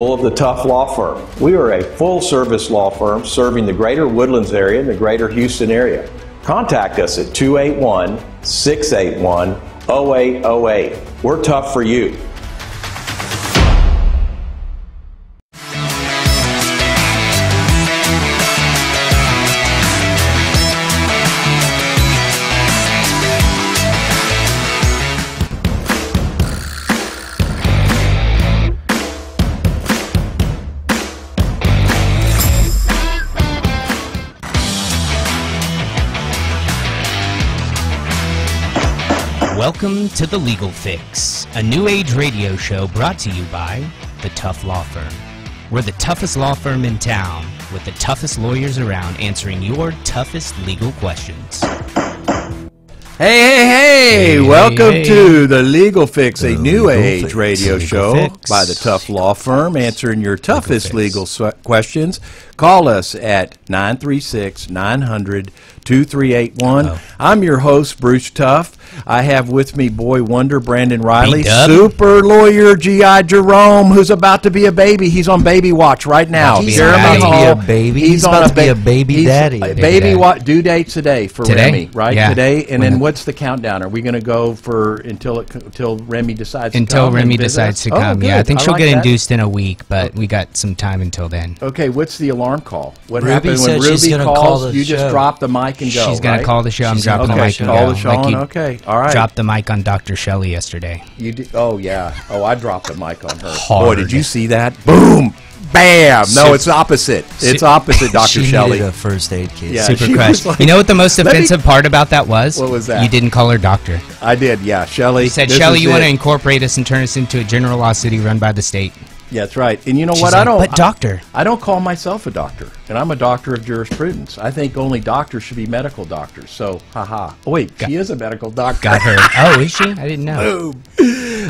of the Tough Law Firm. We are a full service law firm serving the greater Woodlands area and the greater Houston area. Contact us at 281 681 0808. We're tough for you. Welcome to The Legal Fix, a new age radio show brought to you by The Tough Law Firm. We're the toughest law firm in town with the toughest lawyers around answering your toughest legal questions. Hey, hey, hey! Hey, Welcome hey, to the Legal Fix, a new Legal age Fix. radio Legal show Fix. by the Tough Law Firm, answering your toughest Fix. legal questions. Call us at 936 900 2381. Oh. I'm your host, Bruce Tough. I have with me Boy Wonder Brandon Riley, B-Dub. super lawyer G.I. Jerome, who's about to be a baby. He's on baby watch right now. He's Jeremy about to be Hall. a baby? He's on about to be a baby he's- daddy. uh, Baby Baby, what due date today for Today? Remy, right? Yeah. Today, and then what's the countdown? Are we going to go for until it, until Remy decides to come? Until Remy decides us? to Oh, come. yeah, I good. think she'll like get that. induced in a week, but we got some time until then. Okay, what's the alarm call? What Ruby happens when Ruby calls? call the you just show. drop the mic and go. She's going right? to call the show. I'm dropping okay, the mic and call go. the show. like on. okay, all right. dropped the mic on Dr. Shelley yesterday. You did, oh yeah. Oh, I dropped the mic on her. Hard. Boy, did you see that? Boom, bam. No, Su- it's opposite. It's Su- opposite, Doctor she Shelley. needed a first aid kit. Yeah. Super she crush. like- you know what the most Let me- offensive part about that was? What was that? You didn't call her doctor. I did. Yeah, Shelley. You said, this Shelley, you want to incorporate us and turn us into a general law city run by the state. Yeah, that's right. And you know She's what? like, I don't. but doctor. I don't call myself a doctor, and I'm a doctor of jurisprudence. I think only doctors should be medical doctors. So, haha. Oh, wait, she is a medical doctor. Got her. oh, is she? I didn't know.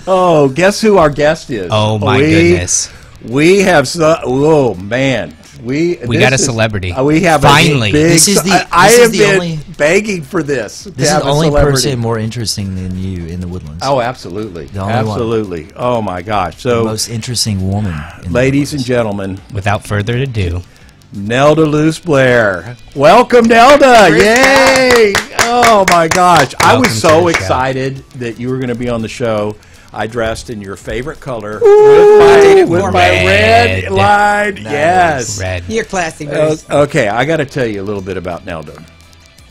Oh, guess who our guest is? Oh, my we, goodness. We have. So, oh man, we We got a is- celebrity. uh, we have Finally. A big, This is the- I, I is have the been only- begging for this. to This is have the a only celebrity. person more interesting than you in the woodlands. Oh, absolutely, The only one. absolutely. Oh my gosh. the So, most interesting woman. In ladies the and gentlemen, Without further ado, Nelda Luce Blair. Welcome, Nelda. Yay. Oh, my gosh. I was so the show. excited that you were going to be on the show. I dressed in your favorite color with my, with my red, Red. line. Yes. red. You're classy, Uh, okay, I got to tell you a little bit about Nelda.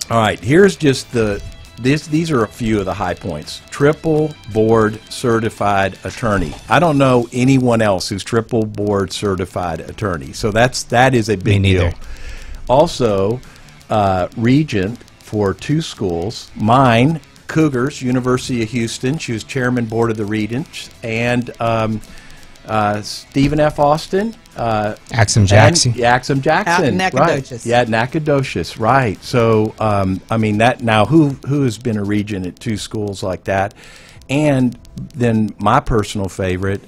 All right, here's just the this these are a few of the high points. Triple board certified attorney. I don't know anyone else who's triple board certified attorney. So that's that is a big neither. deal. Also, uh, regent for two schools. Mine, Cougars, University of Houston. She was chairman board of the regents, and um, uh, Stephen F. Austin. Uh, Axum and Jackson. Yaxum Jackson. Out in right. Yeah, Nacogdoches, right. So, um, I mean, that now who who has been a regent at two schools like that? And then my personal favorite,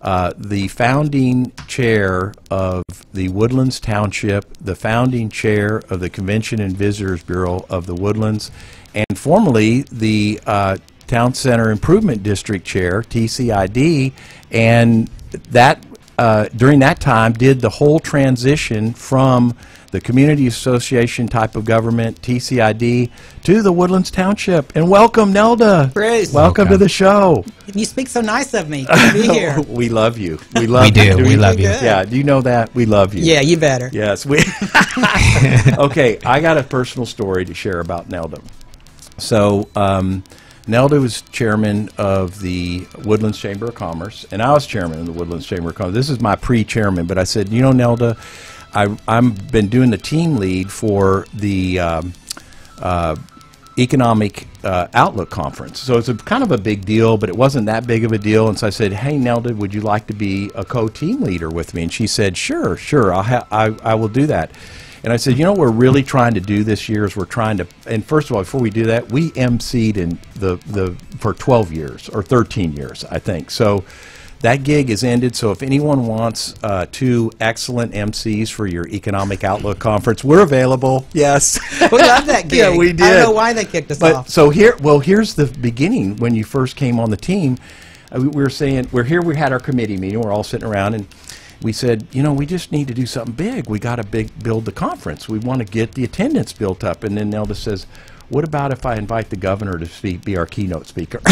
uh, the founding chair of the Woodlands Township, the founding chair of the Convention and Visitors Bureau of the Woodlands, and formerly the uh, Town Center Improvement District Chair, TCID, and that uh, during that time did the whole transition from the community association type of government, TCID, to the Woodlands Township. And welcome, Nelda. Bruce. Welcome, to the show. You speak so nice of me. Good to be here. we love you. We love We do. you. We love you. Good. Yeah, do you know that? We love you. Yeah, you better. Yes, we. okay, I got a personal story to share about Nelda. So, um, Nelda was chairman of the Woodlands Chamber of Commerce, and I was chairman of the Woodlands Chamber of Commerce. This is my pre-chairman, but I said, you know, Nelda, I've been doing the team lead for the um, uh, economic uh, outlook conference. So it's a kind of a big deal, but it wasn't that big of a deal. And so I said, "Hey, Nelda, would you like to be a co-team leader with me?" And she said, "Sure, sure, I'll I, I will do that." And I said, "You know, what we're really trying to do this year is we're trying to." And first of all, before we do that, we emceed in the the for 12 years or 13 years, I think. So. That gig is ended, so if anyone wants uh, two excellent MCs for your Economic Outlook Conference, we're available. Yes. We love that gig. Yeah, we did. I don't know why they kicked us But off. so here, well, here's the beginning when you first came on the team. Uh, we we were saying we're here. We had our committee meeting. We're all sitting around, and we said, you know, we just need to do something big. We got to big build the conference. We want to get the attendance built up. And then Nelda says, what about if I invite the governor to speak, be our keynote speaker?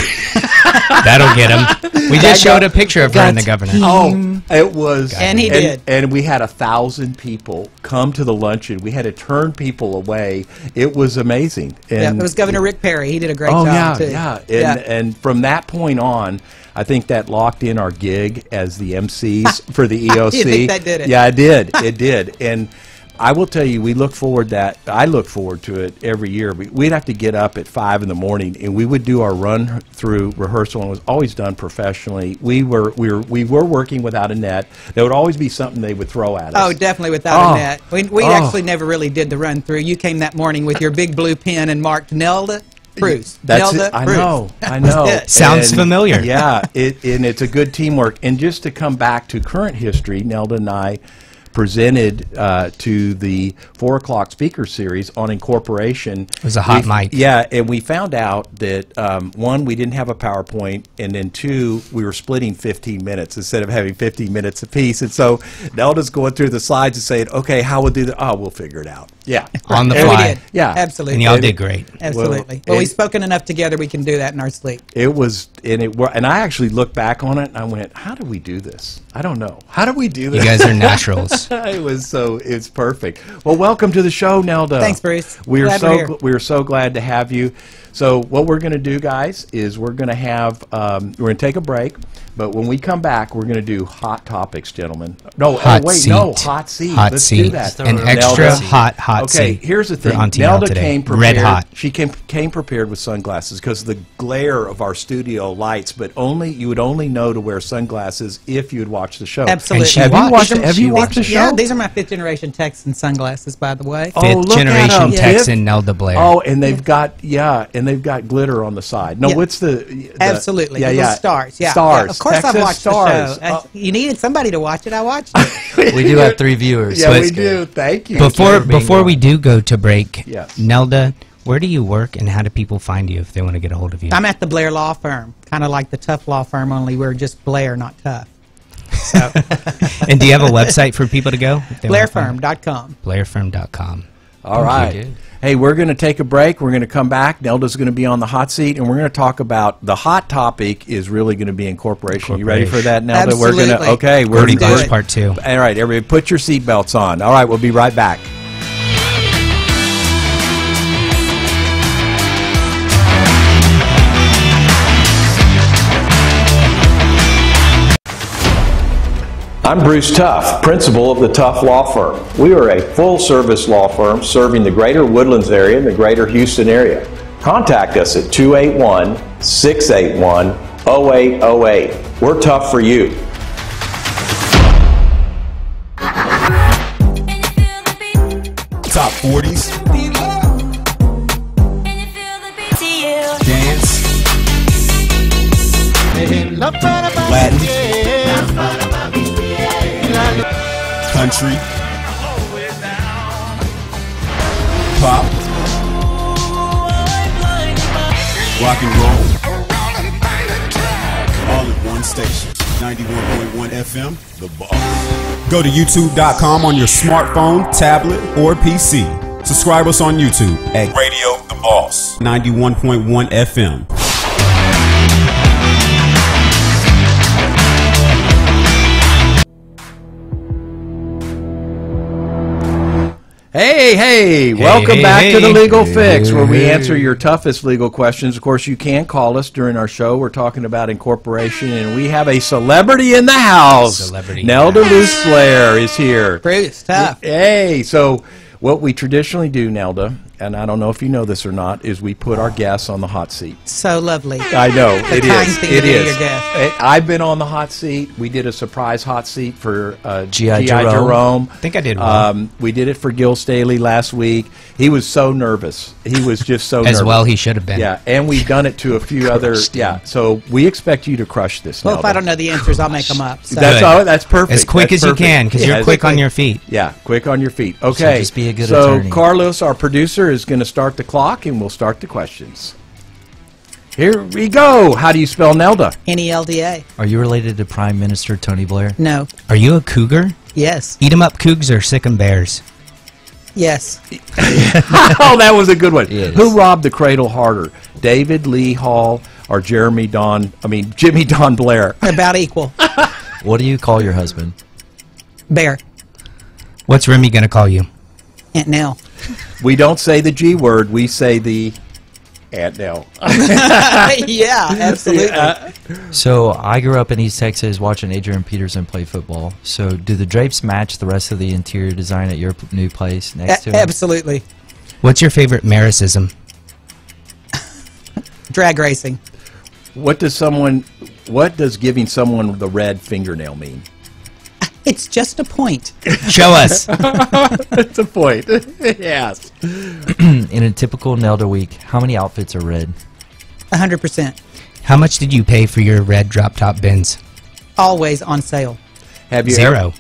That'll get him. We just showed a picture of her and the governor. Oh, it was, And he did. and we had a thousand people come to the luncheon. We had to turn people away. It was amazing. Yeah, it was Governor Rick Perry. He did a great oh job yeah, too. yeah, and yeah. and from that point on, I think that locked in our gig as the MCs for the EOC. That did it? Yeah, it did. It did, and. I will tell you, we look forward that I look forward to it every year. We, we'd have to get up at five in the morning, and we would do our run through rehearsal, and it was always done professionally. We were we were we were working without a net. There would always be something they would throw at us. Oh, definitely without Oh. a net. We, we Oh. actually never really did the run through. You came that morning with your big blue pen and marked Nelda Bruce. That's Nelda it. I Bruce. know. I know. it. Sounds familiar. Yeah, it, and it's a good teamwork. And just to come back to current history, Nelda and I presented uh, to the four o'clock speaker series on incorporation. It was a hot mic. Yeah, and we found out that um, one, we didn't have a PowerPoint, and then two, we were splitting 15 minutes instead of having 15 minutes apiece. And so Nelda's going through the slides and saying, "Okay, how we'll do that? Oh, we'll figure it out." Yeah, On the And We fly. did. Yeah. Absolutely. And y'all did great. Absolutely. Well, Well, we've spoken enough together. We can do that in our sleep. It was, and it were, and I actually looked back on it and I went, "How do we do this? I don't know. How do we do this?" You guys are naturals. it was so it's perfect. Well, welcome to the show, Nelda. Thanks, Bruce. We are Glad so we're here. gl- we are so glad to have you. So what we're going to do, guys, is we're going to have um, we're going to take a break, but when we come back, we're going to do hot topics, gentlemen. No, Hot oh, wait, seat. no, hot seat. Hot Let's seat. do that. An Nelda. extra Nelda. hot, hot Okay, seat. here's the thing. Nelda today. came prepared. Red hot. She came came prepared with sunglasses because the glare of our studio lights. But only you would only know to wear sunglasses if you had watched the show. Absolutely. And she Have you watched. watched? She Have you watched the show? Yeah, these are my fifth generation Texan sunglasses, by the way. Oh, Fifth look at generation 'em. Texan Fifth- Nelda Blair. Oh, and they've got yeah, and they've got glitter on the side. No, Yeah. what's the, the Absolutely. Yeah, yeah. stars. Yeah. Stars. Yeah, Of course, Texas I've watched stars. the show. Uh, you needed somebody to watch it. I watched it. We do have three viewers. yeah, so we it's do. Thank you. Before for being before we do go to break, Yes. Nelda, where do you work and how do people find you if they want to get a hold of you? I'm at the Blair Law Firm, kind of like the tough law firm, only we're just Blair, not tough. So. and do you have a website for people to go? if they wanna find you? BlairFirm.com. Blairfirm.com. All right. Hey, we're going to take a break. We're going to come back. Nelda's going to be on the hot seat, and we're going to talk about the hot topic is really going to be incorporation. You ready for that, Nelda? We're going to Absolutely. okay. We're Gordy do Bunch it. Part 2. All right, everybody, put your seatbelts on. All right, we'll be right back. I'm Bruce Tough, principal of the Tough Law Firm. We are a full service law firm serving the greater Woodlands area and the greater Houston area. Contact us at 281 681 0808. We're tough for you. Top 40s, dance, Latin, country, pop, rock and roll. All at one station. 91.1 FM, The Boss. Go to youtube.com on your smartphone, tablet, or PC. Subscribe us on YouTube at Radio The Boss. 91.1 FM. Hey, hey, welcome hey, back to the hey. Legal Fix, where we answer your toughest legal questions. Of course, you can call us during our show. We're talking about incorporation, and we have a celebrity in the house. Celebrity Nelda the house. Luce Blair is here. Bruce, tough. Hey, so what we traditionally do, Nelda, and I don't know if you know this or not, is we put our guests on the hot seat. So lovely. I know The it kind is. thing to It do to is. your guest. Eh, I've been on the hot seat. We did a surprise hot seat for uh, G.I. G.I. Jerome. Jerome. I think I did one. Um, we did it for Gil Staley last week. He was so nervous. He was just so As nervous. well, he should have been. Yeah, and we've done it to a few other. Yeah, so we expect you to crush this. Well, if Nelda. I don't know the answers, I'll make them up. So. That's all. That's perfect. As quick That's as you can, because Yeah, you're quick on your feet. Yeah, quick on your feet. Okay. just be a good so attorney. Carlos, our producer, is going to start the clock, and we'll start the questions. Here we go. How do you spell Nelda? N E L D A. Are you related to Prime Minister Tony Blair? No. Are you a cougar? Yes. Eat 'em up cougs or sick 'em bears? Yes. oh, that was a good one. Yes. Who robbed the cradle harder, David Lee Hall or Jeremy Don? I mean Jimmy Don Blair. About equal. What do you call your husband? Bear. What's Remy gonna call you? Aunt Nell. We don't say the G word. We say the Aunt Nell. yeah, absolutely. So I grew up in East Texas watching Adrian Peterson play football. So do the drapes match the rest of the interior design at your p- new place next A- to it? absolutely. What's your favorite Maris-ism? Drag racing. What does someone? What does giving someone the red fingernail mean? It's just a point. Show us. it's a point. yes. In a typical Nelda week, how many outfits are red? 100%. How much did you pay for your red drop top Benz? Always on sale. Have you Zero.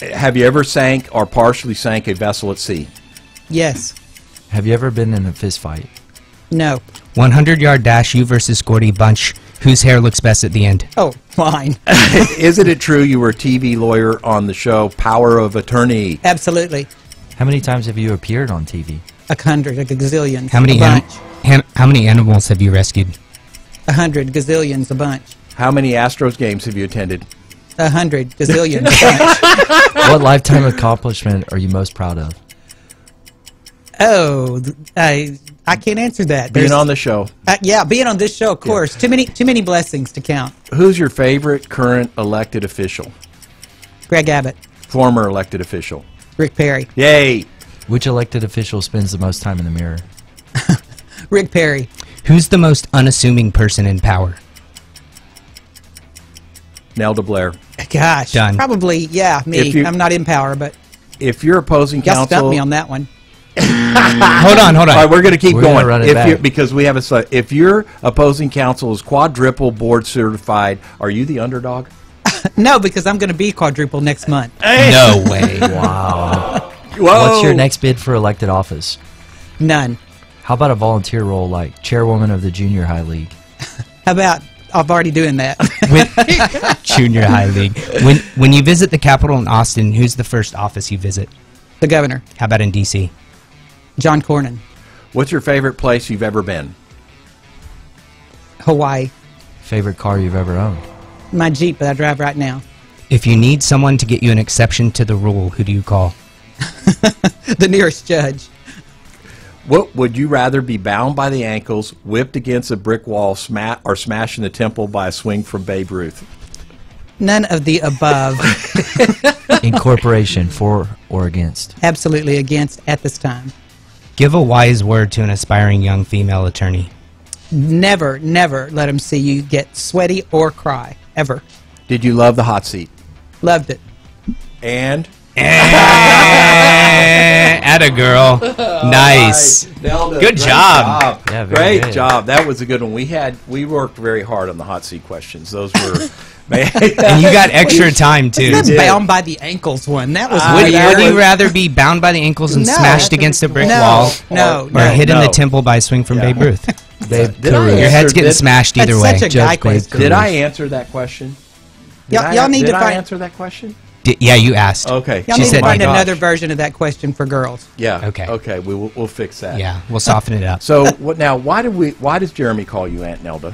Ever, have you ever sank or partially sank a vessel at sea? Yes. Have you ever been in a fist fight? No. 100 yard dash, you versus Gordy Bunch. Whose hair looks best at the end? Oh, mine. Isn't it true you were a TV lawyer on the show Power of Attorney? Absolutely. How many times have you appeared on TV? A hundred, a gazillion. How many A bunch. han- how many animals have you rescued? A hundred, gazillions, a bunch. How many Astros games have you attended? A hundred, gazillions, a bunch. what lifetime accomplishment are you most proud of? Oh, I I can't answer that. Being There's- on the show. uh, yeah, being on this show, of course. Too many too many blessings to count. Who's your favorite current elected official? Greg Abbott, Former elected official. Rick Perry, Yay! Which elected official spends the most time in the mirror? Rick Perry, Who's the most unassuming person in power? Nelda Blair. Gosh, Done. probably yeah. Me, you- I'm not in power, but If your opposing y'all counsel, stumped me on that one. hold on, hold on. All right, we're going to keep We're going. gonna run it if back. you because we have a sli- if your opposing counsel is quadruple board certified, are you the underdog? No, because I'm going to be quadruple next month. no way. Wow. Whoa! What's your next bid for elected office? None. How about a volunteer role like chairwoman of the junior high league? How about I'm already doing that. When, junior high league. When when you visit the Capitol in Austin, who's the first office you visit? the governor, How about in D.C.? John Cornyn, What's your favorite place you've ever been? Hawaii, Favorite car you've ever owned? my Jeep that I drive right now. If you need someone to get you an exception to the rule, who do you call? The nearest judge. What would you rather be bound by the ankles, whipped against a brick wall, sma- or smashed in the temple by a swing from Babe Ruth? None of the above. Incorporation for or against? Absolutely against at this time. Give a wise word to an aspiring young female attorney. Never, never let them see you get sweaty or cry. Ever. Did you love the hot seat? Loved it. And Eh, At a girl. Nice. Nelda, Good great job. Yeah, very great good. job. That was a good one. We had we worked very hard on the hot seat questions. Those were. And you got extra time too. That did. bound by the ankles one. That was I Would, know. would you rather be bound by the ankles and No. smashed against a brick No, wall, no, or no. hit in the temple by a swing from Yeah. Babe Ruth? Babe Did I Your head's getting this- smashed either That's way. such a guy question. Did I answer that question? Did Y'all- I, y'all need did to I find- answer that question? Di- yeah, you asked. Okay. Y'all She need said- to find My gosh. another version of that question for girls. Yeah. Okay. Okay. We will, we'll fix that. Yeah, we'll soften it up. So what now? Why do we? Why does Jeremy call you Aunt Nelda?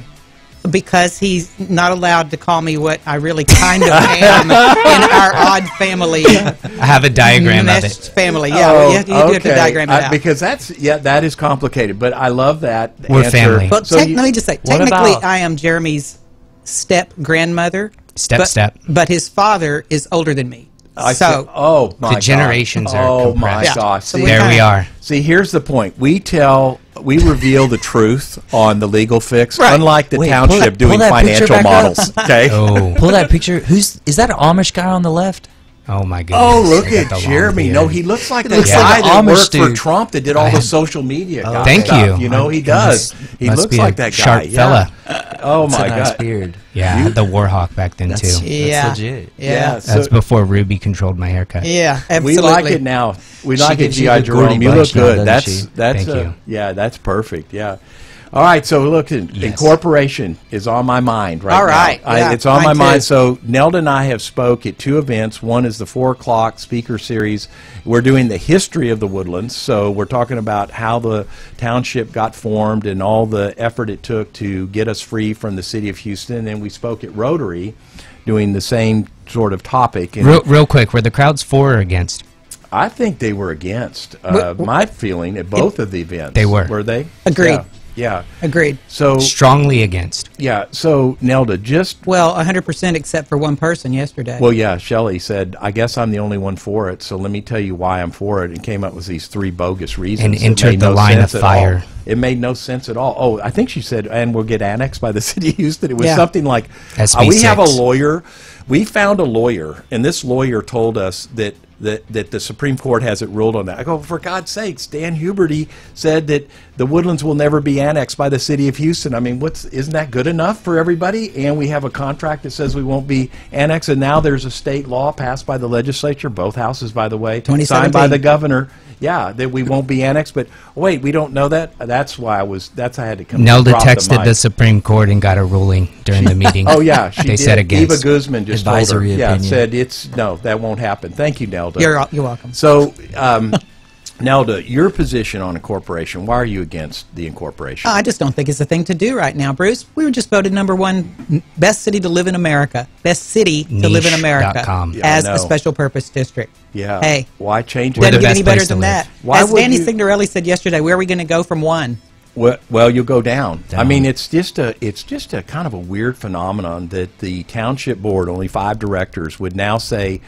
Because he's not allowed to call me what I really kind of am in our odd family. I have a diagram of meshed it. family. Yeah, well, you, have, you do have to diagram it Uh, out. because that's yeah, that is complicated. But I love that. We're answer. family. But So tec- you- let me just say, technically, about- I am Jeremy's step grandmother. Step, but, step. But his father is older than me. I so see- oh my The generations God. are Oh my compressed. Yeah. gosh! See, There we are. see, here's the point. We tell, we reveal the truth on the legal fix, Right. unlike the Wait, pull township that- doing pull that financial models. Okay. Oh, Pull that picture. Who's is that? An Amish guy on the left? Oh my goodness. Oh, look at the Jeremy. beard. No, he looks like the looks guy like that Amish worked for. Trump that did all the social media. guy Thank stuff. you. You know, he I does. must- he must looks be a like that guy. sharp yeah. fella. Oh That's my a nice god. beard. Yeah, I had the Warhawk back then That's- too. yeah, legit. Yeah, Yeah, That's before Ruby controlled my haircut. yeah, absolutely. We like it now. We She like it, GI the Jerome. You look Bunch now, good. That's that's Thank uh, yeah, that's perfect. Yeah. All right, so look, Yes. incorporation is on my mind right All right, now. I- it's on my too. mind. So Nelda and I have spoke at two events. One is the four o'clock speaker series. We're doing the history of the Woodlands. So we're talking about how the township got formed and all the effort it took to get us free from the city of Houston. And we spoke at Rotary, doing the same sort of topic. And Real, real quick, were the crowds for or against? I think they were against. Uh, my feeling at both of the events. They were. Were they? Agreed. Yeah. Yeah. Agreed. So Strongly against. yeah. So Nelda, just Well, 100% except for one person yesterday. well, yeah. Shelley said, "I guess I'm the only one for it." So let me tell you why I'm for it, and came up with these three bogus reasons. And entered the no line of sense at all. fire. It made no sense at all. Oh, I think she said, "And we'll get annexed by the city of Houston." It was Yeah. something like, uh, "We have a lawyer. We found a lawyer, and this lawyer told us that." That, that the Supreme Court hasn't ruled on that. I go, for God's sakes, Dan Huberty said that the woodlands will never be annexed by the city of Houston. I mean, what's isn't that good enough for everybody? And we have a contract that says we won't be annexed, and now there's a state law passed by the legislature, both houses, by the way, signed by the governor. Yeah, that we won't be annexed. But wait, we don't know that. That's why I was. That's I had to come. Nelda texted the, mic. Supreme Court and got a ruling during the meeting. Oh yeah, she they did. said against. Eva Guzman just Advisory told her. Yeah, opinion. said it's no, that won't happen. Thank you, Nelda. You're, you're welcome. So, um, Nelda, your position on incorporation. Why are you against the incorporation? I just don't think it's a thing to do right now, Bruce. We were just voted number one best city to live in America. Best city to live in America com. Yeah, as know. a special purpose district. yeah. Hey, why change We're it? the doesn't get best any better place to than live. that. Why As would Danny you- Signorelli said yesterday, where are we going to go from one? Well, well, you'll go down. I mean, it's just a it's just a kind of a weird phenomenon that the township board, only five directors, would now say,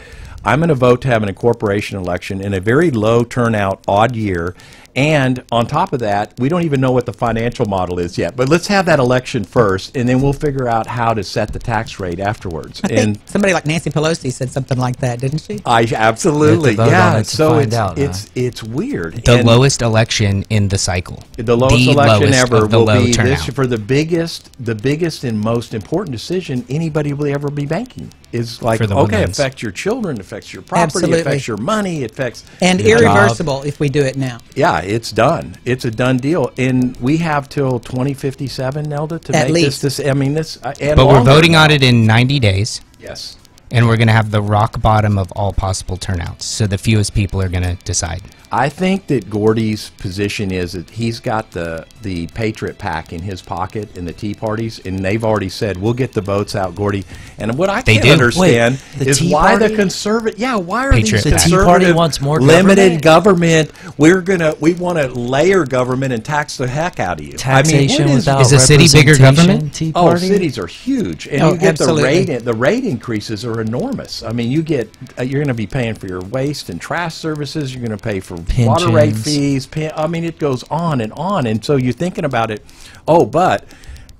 "I'm going to vote to have an incorporation election in a very low turnout, odd year." And on top of that, we don't even know what the financial model is yet. But let's have that election first, and then we'll figure out how to set the tax rate afterwards. I think and somebody like Nancy Pelosi said something like that, didn't she? I absolutely, vote yeah. it so it's out, it's huh? it's weird. the And- lowest election in the cycle. the lowest The election lowest ever of the will low be turnout. this for the biggest, the biggest and most important decision anybody will ever be making. Is like okay, Woodlands. affects your children, affects your property, Absolutely. affects your money, affects And your job. irreversible if we do it now. Yeah, it's done. It's a done deal, and we have till 2057, Nelda, to At make least. this. This, I mean, this. uh, And But we're voting now. on it in 90 days, Yes. And we're going to have the rock bottom of all possible turnouts. So the fewest people are going to decide. I think that Gordy's position is that he's got the the Patriot PAC in his pocket in the Tea parties, and they've already said we'll get the votes out, Gordy. And what I They can't do. understand Wait, the is Tea why the conservative. Yeah, why are Patriot these pack. The Tea Party wants more limited government? government? We're gonna we want to layer government and tax the heck out of you. Taxation I mean, what is, without Is a city bigger government? Tea Oh, cities are huge, and Oh, you get the rate. The rate increases are enormous. I mean, you get uh, you're going to be paying for your waste and trash services. You're going to pay for water rate fees. Pen, I mean, it goes on and on. And so you're thinking about it. Oh, but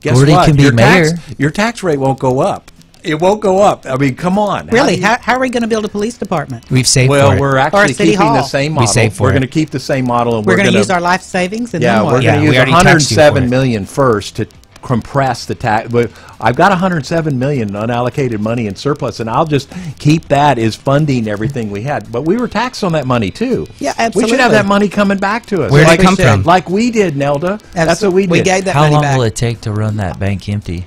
guess Gordy what? can be your tax mayor. your tax rate won't go up. It won't go up. I mean, come on. Really? do you- How, how are we going to build a police department? We've saved well, for it. we're actually City keeping the Hall. same We model. saved for we're going to keep the same model, and We're, we're, going to use our life savings and yeah, then we're what? going to use we already taxed you for 107 it. million first to compress the tax. But I've got 107 million unallocated money in surplus, and I'll just keep that as funding everything we had. But we were taxed on that money too. Yeah, absolutely. We should have that money coming back to us. Where did like it come we from? Like we did, Nelda. That's what we did. We gave that How money long back. will it take to run that bank empty?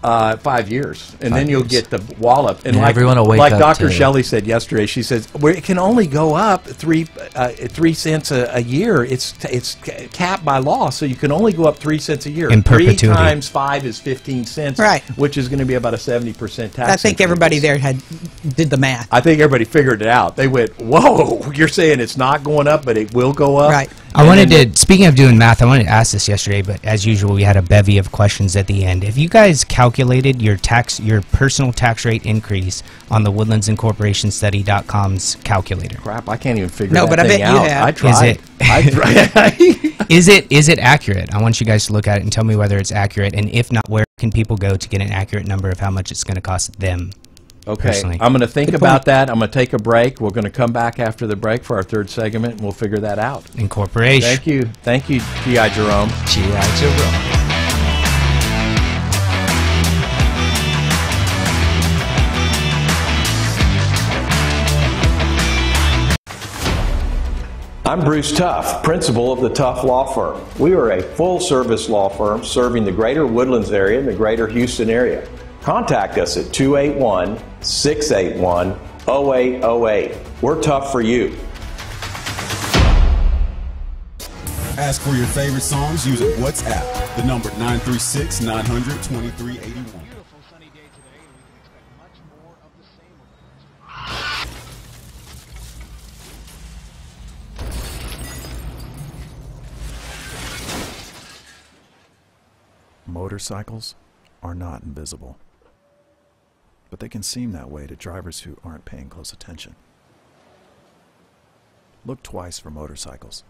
Uh, five years, and then you'll get the wallop. And And like, everyone will wake like up Dr. to- Shelley said yesterday, she says well, it can only go up three uh, three cents a, a year. It's it's capped by law, so you can only go up three cents a year. In three perpetuity. times five is fifteen cents, Right. Which is going to be about a seventy percent tax. I think increase. everybody there had did the math. I think everybody figured it out. They went, "Whoa! You're saying it's not going up, but it will go up." Right. I And wanted then- to, speaking of doing math, I wanted to ask this yesterday, but as usual, we had a bevy of questions at the end. If you guys calculated your tax, your personal tax rate increase on the woodlandsincorporationstudy.com's calculator, Crap! I can't even figure No, that but I thing bet you out. have. I Is tried. it- I tried. is it is it accurate? I want you guys to look at it and tell me whether it's accurate, and if not, where can people go to get an accurate number of how much it's going to cost them? Okay, personally. I'm going to think Good about point. that. I'm going to take a break. We're going to come back after the break for our third segment, and we'll figure that out. Incorporation. Thank you. Thank you, G.I. Jerome. G.I. Jerome. I'm Bruce Tough, principal of the Tough Law Firm. We are a full service law firm serving the greater Woodlands area and the greater Houston area. Contact us at 281 681 0808. We're tough for you. Ask for your favorite songs using WhatsApp. The number 936 900 2381. Motorcycles are not invisible, but they can seem that way to drivers who aren't paying close attention. Look twice for motorcycles.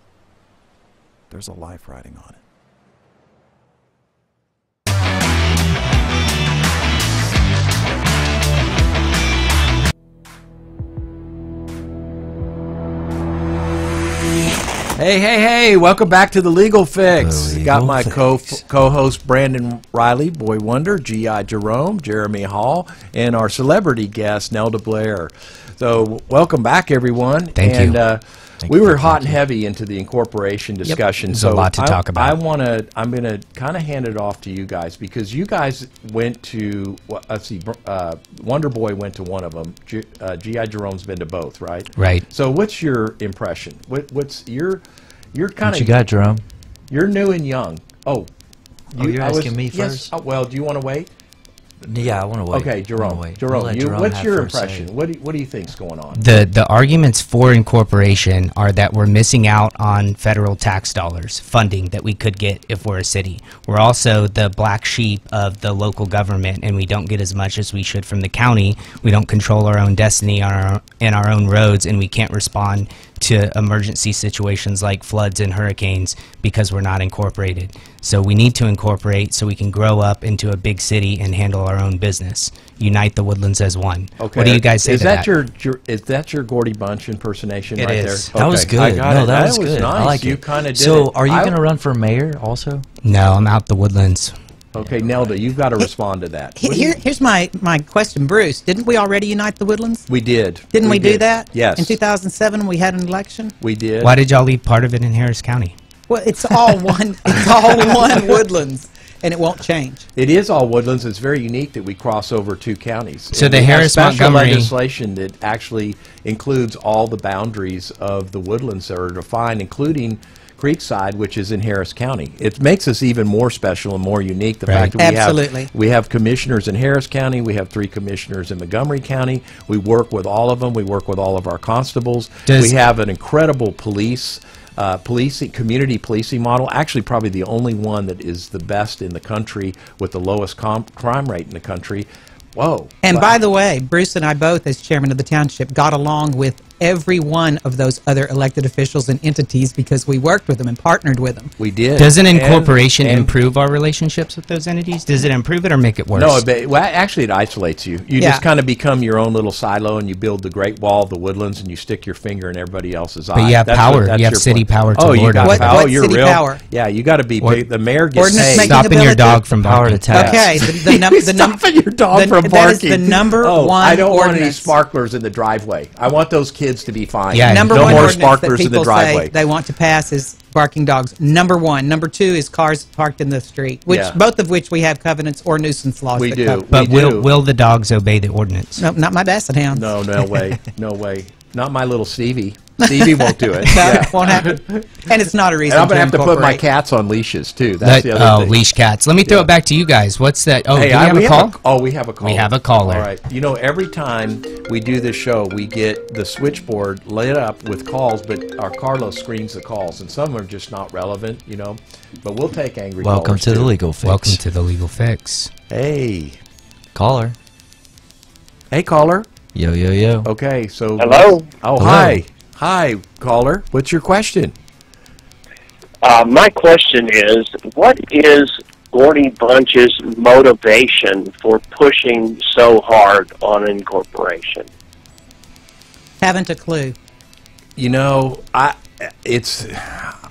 There's a life riding on it. Hey, hey, hey! Welcome back to the Legal Fix. The Got my Fix. co co-host Brandon Riley, Boy Wonder, G.I. Jerome, Jeremy Hall, and our celebrity guest Nelda Blair. So, welcome back, everyone. Thank you. and, Uh, Thank we you, were hot and you. heavy into the incorporation discussion. There's so a lot to I, talk about. I want to. I'm going to kind of hand it off to you guys because you guys went to. well, Let's see. Uh, Wonder Boy went to one of them. G, uh, G.I. Jerome's been to both, right? Right. So, what's your impression? What, what's your you're kind What of you got, Jerome? you're new and young. Oh, Oh, you're I was- asking me yes. first? Oh, well, do you want to wait? Yeah, I want to wait. Okay, I wanna Jerome. wait. I'll Jerome, you, Jerome what's your impression? What do you, what do you think's going on? The the arguments for incorporation are that we're missing out on federal tax dollars funding that we could get if we're a city. We're also the black sheep of the local government, and we don't get as much as we should from the county. We don't control our own destiny on our in our own roads, and we can't respond to emergency situations like floods and hurricanes because we're not incorporated. So we need to incorporate so we can grow up into a big city and handle our own business. Unite the woodlands as one. Okay. What do you guys say is to that, that? your, your is that your Gordy Bunch impersonation It right is. there? That was good. I got no, it. that, was, good. nice. I like you it. kind of did So, it. are you going to run for mayor also? No, I'm out the woodlands. Okay, Nelda, you've got to respond to that. What do you- Here, here's my, my question, Bruce. Didn't we already unite the woodlands? we did. Didn't we, do did. that? Yes. In 2007, we had an election. we did. Why did y'all leave part of it in Harris County? Well, it's all one. It's all one woodlands, and it won't change. It is all woodlands. It's very unique that we cross over two counties. So And the we have Harris special Montgomery- legislation that actually includes all the boundaries of the woodlands that are defined, including Creekside, which is in Harris County. It makes us even more special and more unique. The Right. fact that we Absolutely. have we have commissioners in Harris County. We have three commissioners in Montgomery County. We work with all of them. We work with all of our constables. Does- we have an incredible police. Uh, policing, community policing model, actually probably the only one that is the best in the country with the lowest com- crime rate in the country. Whoa! And Wow. by the way, Bruce and I both, as chairman of the township, got along with every one of those other elected officials and entities because we worked with them and partnered with them. we did. Does an incorporation and- improve our relationships with those entities? Does it improve it or make it worse? No, but well, actually, it isolates you. You Yeah. just kind of become your own little silo, and you build the Great Wall of the Woodlands, and you stick your finger in everybody else's eye. you have That's power. that's You have city plan. power to oh, you lord got What- power. what you're city real. power? Yeah, you got to be Or- The mayor gets Ordinance paid. making Stopping your dog from Power barking. to tax. Okay, the, the, num- the num- Stopping your dog the- from barking. is the number oh, one I don't want any sparklers in the driveway. I want those kids to be fine. Yeah, number no one more ordinance that sparklers in the people driveway. say they want to pass is barking dogs. Number one. Number two is cars parked in the street, which Yeah. both of which we have covenants or nuisance laws. We do. cover. But We will do. will the dogs obey the ordinance? No, not my basset hounds. No, no way, no way. Not my little Stevie. Stevie won't do it. No, Yeah. it won't happen. And it's not a reason. And I'm gonna have to put my cats on leashes too. That's That- the other oh, thing. leash cats. Let me throw Yeah. it back to you guys. What's that? Oh, Hey, do we I- have a call? oh, we have a call. We have a caller. All right. You know, every time we do this show, we get the switchboard lit up with calls, but our Carlos screens the calls, and some are just not relevant. You know, but we'll take angry. Welcome callers, to the legal fix. Welcome to the legal fix. Hey, caller. hey, caller. Yo yo yo. Okay, so Hello? Oh, Hello. hi, hi, caller. What's your question? Uh, my question is, what is Gordy Bunch's motivation for pushing so hard on incorporation? Haven't a clue. You know, I it's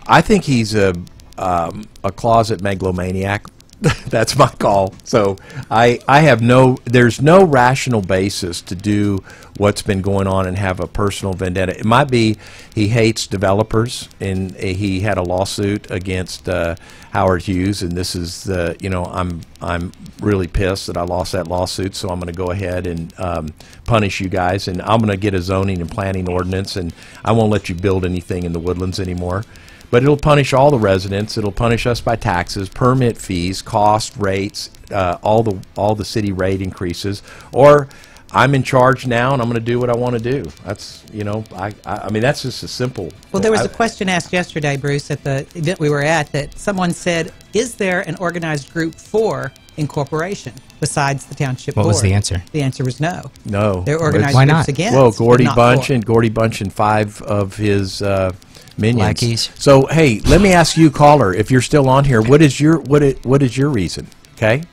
I think he's a um, a closet megalomaniac. that's my call. So I I have no there's no rational basis to do what's been going on and have a personal vendetta. It might be he hates developers and he had a lawsuit against uh, Howard Hughes and this is the you know I'm I'm really pissed that I lost that lawsuit so I'm going to go ahead and um, punish you guys and I'm going to get a zoning and planning ordinance and I won't let you build anything in the woodlands anymore but it'll punish all the residents. It'll punish us by taxes, permit fees, cost rates, uh, all the all the city rate increases. Or I'm in charge now, and I'm going to do what I want to do. That's you know, I, I I mean that's just a simple. Well, there was I- a question asked yesterday, Bruce, at the event we were at, that someone said, "Is there an organized group for incorporation besides the township What board?" was the answer? The answer was no. No. They're organized Why groups not? against. Well, Gordy not Bunch for. and Gordy Bunch and five of his uh, minions. Lackeys. So hey, let me ask you, caller, if you're still on here, what is your what it, what is your reason? Okay,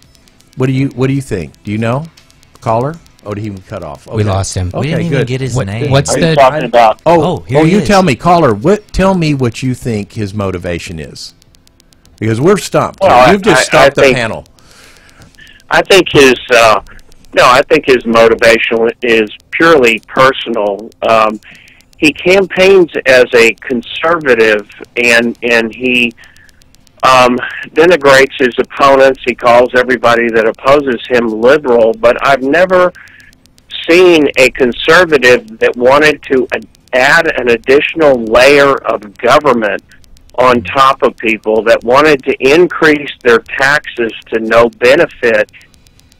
what do you what do you think? Do you know, caller? Oh, did he cut off? We lost him. We didn't even get his What- name. what's Are you the- talking about? Oh, Oh, here oh, he you is. tell me, caller. What? Tell me what you think his motivation is, because we're stumped. Well, You've just I- I the think- panel. I think his uh, no, I think his motivation is purely personal. Um, he campaigns as a conservative, and and he um, denigrates his opponents. He calls everybody that opposes him liberal. But I've never seen a conservative that wanted to add an additional layer of government on top of people that wanted to increase their taxes to no benefit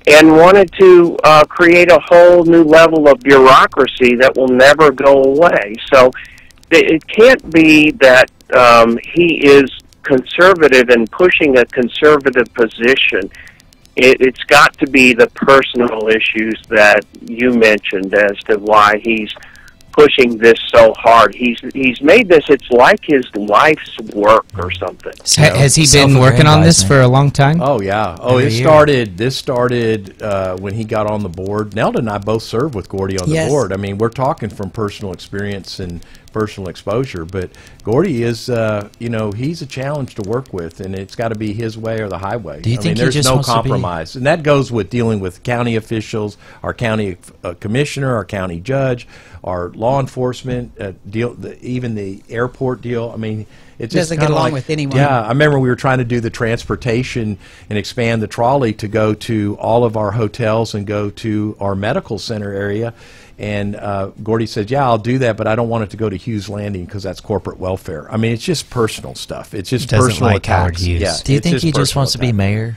and wanted to uh, create a whole new level of bureaucracy that will never go away. So it can't be that um, he is conservative and pushing a conservative position. It, it's got to be the personal issues that you mentioned as to why he's pushing this so hard. He's he's made this. It's like his life's work or something. Ha- has he been working on this for a long time? Oh yeah. Oh, it started. This started uh, when he got on the board. Nelda and I both served with Gordy on Yes. the board. I mean, we're talking from personal experience and personal exposure. But Gordy is, uh, you know, he's a challenge to work with, and it's got to be his way or the highway. Do you I think mean, he there's just no wants to be- compromise, and that goes with dealing with county officials, our county uh, commissioner, our county judge, our law enforcement uh, deal, the, even the airport deal. I mean. It's just Doesn't get along like- with anyone. Yeah, I remember we were trying to do the transportation and expand the trolley to go to all of our hotels and go to our medical center area. And uh, Gordy said, "Yeah, I'll do that, but I don't want it to go to Hughes Landing because that's corporate welfare. I mean, it's just personal stuff. It's just Doesn't personal like Howard attacks. Hughes. Yeah, Do you think he just personal wants to be mayor?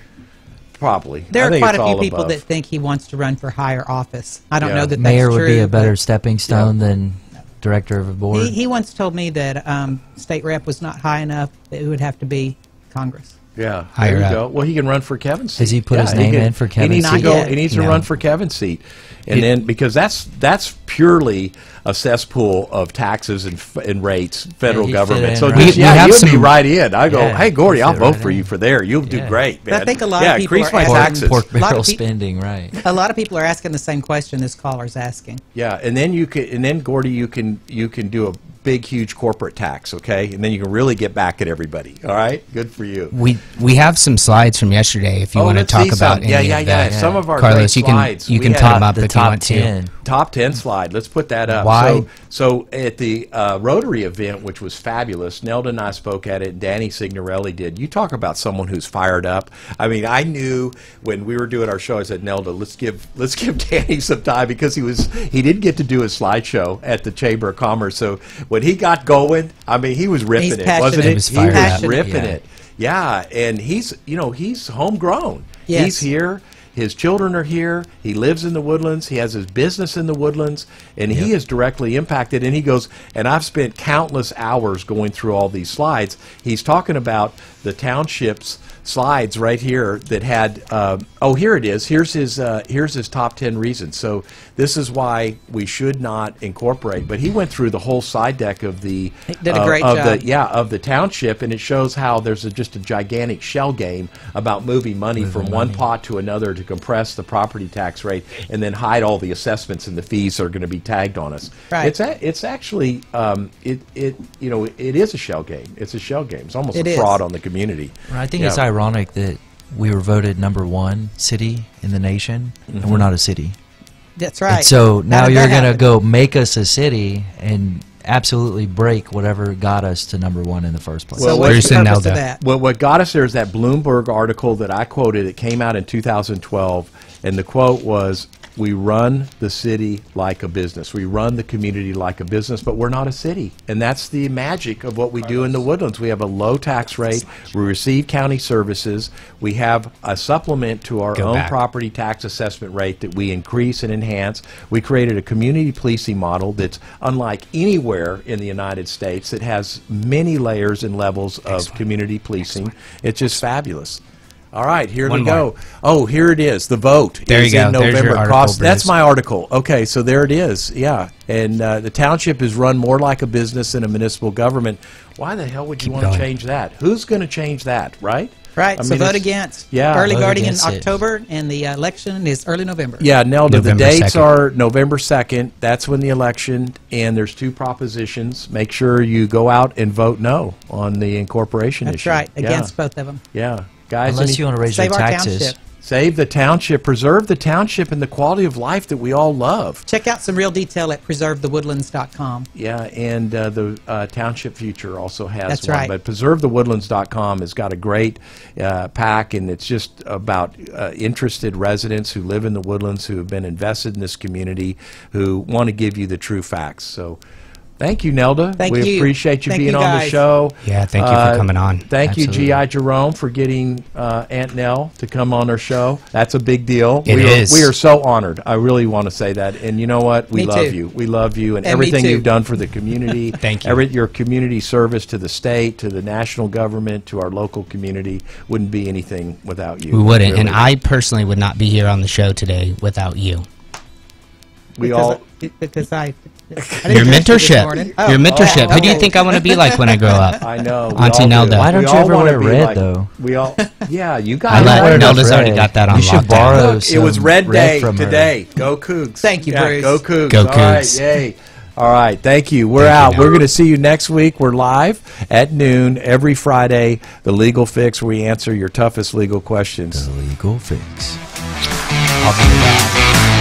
Probably. There I are quite a few people above. that think he wants to run for higher office. I don't Yeah. know that Mayor that's would true, be a better stepping stone than director of a board. He, he once told me that um, state rep was not high enough; that it would have to be Congress. Yeah, Higher there you up. go. Well, he can run for Kevin's seat. Has he put his name can- in for He Kevin's needs to seat? go. He needs to run for Kevin's seat, and He- then because that's that's purely a cesspool of taxes and, f- and rates, federal he'd government. So right just, We- we yeah, you'll be right in. I go, Yeah, hey Gordy, I'll vote right for in. you for there. You'll do Yeah. great, But I think a lot yeah, of people increase are my asking- taxes. pork lot of barrel pe- spending, right? A lot of people are asking the same question this caller's asking. Yeah, and then you can, and then Gordy, you can you can do a big, huge corporate tax, okay, and then you can really get back at everybody. All right, good for you. We we have some slides from yesterday. If you Oh, want to talk about some. any Yeah, yeah, of yeah. that, Some of our Carlos, great you can slides. you We can had put the them the if you top want to. 10. Top 10 slide. Let's put that up. Why? So, so at the uh, Rotary event, which was fabulous, Nelda and I spoke at it. Danny Signorelli did. You talk about someone who's fired up. I mean, I knew when we were doing our show. I said, Nelda, let's give let's give Danny some time because he was he didn't get to do a slideshow at the Chamber of Commerce. So when he got going, I mean, he was ripping He's it, passionate. wasn't He was he fired was up. ripping Yeah. it. Yeah, and he's you know he's homegrown. Yes. He's here. His children are here. He lives in the woodlands. He has his business in the woodlands, and he is directly impacted. And he goes, and I've spent countless hours going through all these slides. He's talking about the townships slides right here that had. Uh, oh, here it is. Here's his. Uh, here's his top ten reasons. So this is why we should not incorporate. But he went through the whole side deck of the. He did a uh, great of job. The, yeah, of the township, and it shows how there's a, just a gigantic shell game about moving money from one pot to another to compress the property tax rate, and then hide all the assessments and the fees that are going to be tagged on us. Right. It's a, it's actually um, it it you know it is a shell game. It's a shell game. It's almost It a is. fraud on the community. I think Yeah. it's ironic that we were voted number one city in the nation, and Mm-hmm. we're not a city. That's right. And so now you're going to go make us a city and absolutely break whatever got us to number one in the first place. So Well, what's Bruce the and purpose of that? Well, what got us there is that Bloomberg article that I quoted. It came out in 2012, and the quote was, "We run the city like a business. We run the community like a business, but we're not a city." And that's the magic of what we do in the Woodlands. We have a low tax rate. We receive county services. We have a supplement to our Go own back. property tax assessment rate that we increase and enhance. We created a community policing model that's unlike anywhere in the United States that has many layers and levels of community policing. It's just fabulous. All right, here One we more. go. Oh, here it is. The vote There you is go. in There's your November. article, Cost- that's my article. Okay, so there it is. Yeah, and uh, the township is run more like a business than a municipal government. Why the hell would you want to change that? Who's going to change that? Right? Right. I so mean, vote against. Yeah. Early Vote voting in against it. October, and the uh, election is early November. Yeah, Nelda, November the dates 2nd. are November 2nd. That's when the election, and there's two propositions. Make sure you go out and vote no on the incorporation That's issue. right. Yeah. Against both of them. Yeah. Guys, Unless any- you want to raise your taxes. township. save the township, preserve the township and the quality of life that we all love. Check out some real detail at preservethewoodlands.com. Yeah, and uh, the uh, Township Future also has That's one. right. But preservethewoodlands.com has got a great uh, PAC, and it's just about uh, interested residents who live in the woodlands, who have been invested in this community, who want to give you the true facts. So thank you, Nelda. Thank we you. appreciate you Thank being you, on the show. Yeah, thank you for Uh, coming on. Thank you, G.I. Jerome, for getting uh, Aunt Nell to come on our show. That's a big deal. It we is. Are, we are so honored. I really want to say that. And you know what? We Me love too. you. We love you and, And everything you've done for the community. Thank you. Every, your community service to the state, to the national government, to our local community wouldn't be anything without you. We wouldn't, and I personally would not be here on the show today without you. We because all. I, because I, I didn't Your dress you this mentorship. morning. Your Oh, mentorship. oh, Who do you think I want to be like when I grow up? I know. Auntie all do. Nelda. Why don't We you ever wanna wear red, like- though? We all. Yeah, you I guys. let Nelda's already got that on You should lockdown. borrow Look, it was some red day from her. today. Go Cougs. Thank you, Yeah, Bruce. Go Cougs. Go All right, yay. All right, thank you. We're Thank out. Nell. We're going to see you next week. We're live at noon every Friday. The Legal Fix, where we answer your toughest legal questions. The legal fix. I'll be back.